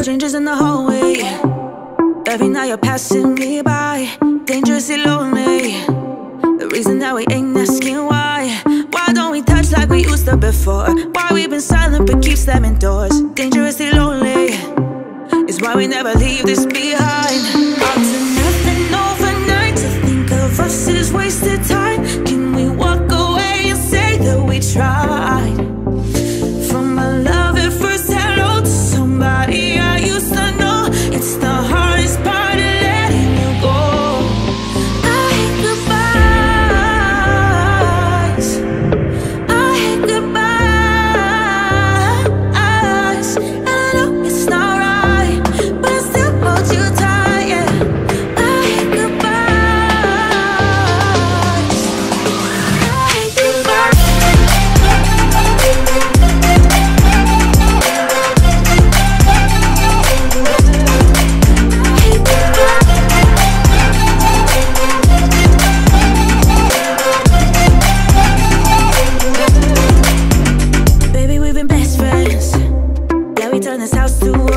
Strangers in the hallway. Every night you're passing me by. Dangerously lonely. The reason that we ain't asking why. Why don't we touch like we used to before? Why we been silent but keep slamming doors? Dangerously lonely. Is why we never leave this behind. I'll In this house to